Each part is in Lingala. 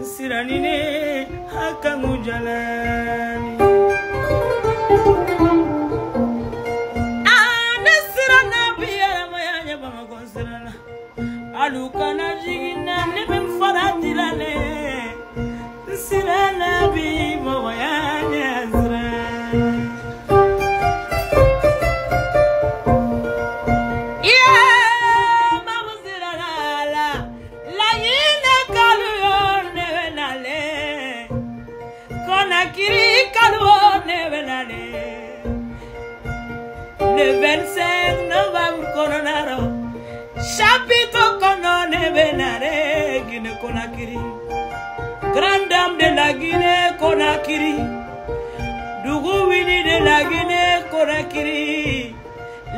nsiranine hakangu jalani ana sirana biyaramayanyabamagon sirana le 25 novembre kononaro chapito konone benare guinée conakiri grande dame de la guinée conakiri dugu wini de la guinée conakiri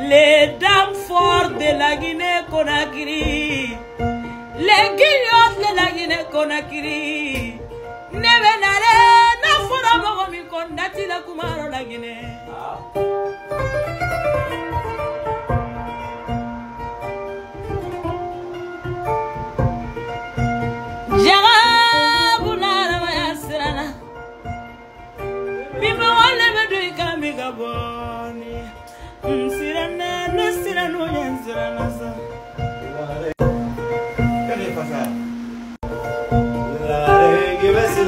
les dames fortes de la guinée conakiri les guillotes de la guinée conakiri ne benare na fora mogo min ko natila kumaro la guinée ah.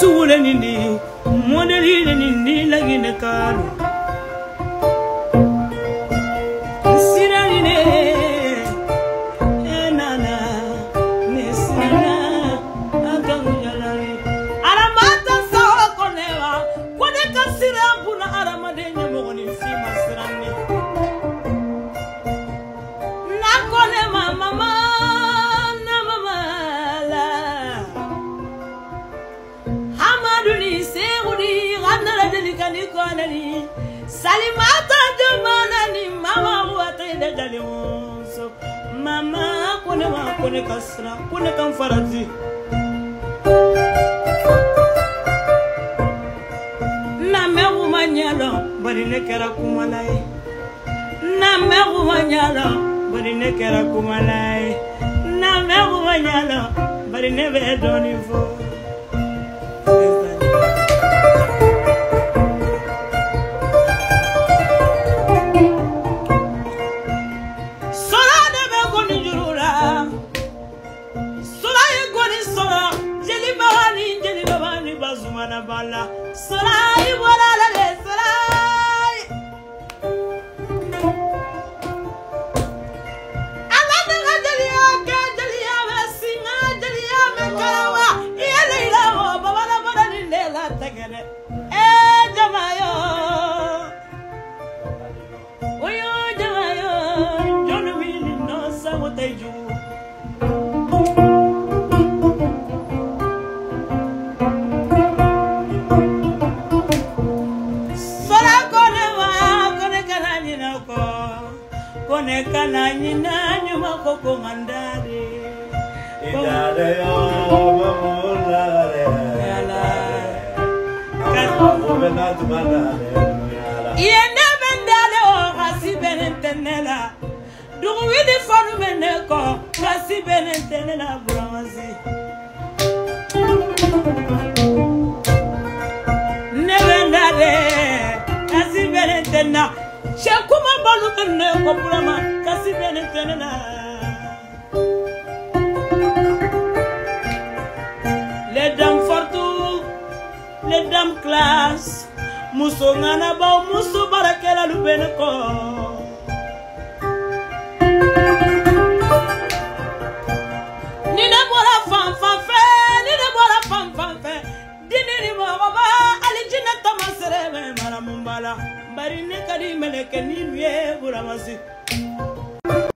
suwuleni ni mɔdeli ni ni lagi ni salimata dumanani mama wata da galin so mama kone wa kone kasra kone kan farati na me wuma manyalo, bari ne kera kumala ye na me wuma nyalo bari ne kera kumala ye na me wuma nyalo bari ne be doni fo eka nanyina nyuma koko nga ndali idale yo bamulale yende be ndale o kasi be ne tene la dugu wili fɔlu bɛ ne kɔ kasi bɛ ne tene la buramasi. ne bɛ ndale kasi bɛ ne tene la sɛ kuma balu bɛ ne kɔ burama. si bene bene na les dames fortes les dames classe muso ngana baw muso baarakɛlalu bene kɔ ni ne bɔra fan fan fɛ ni ne bɔra fan fan fɛ dini ni mɔgɔba alijinɛ tamasere bɛ maramu b'a la bari ne ka di mɛlɛkɛ ni nu ye buramasi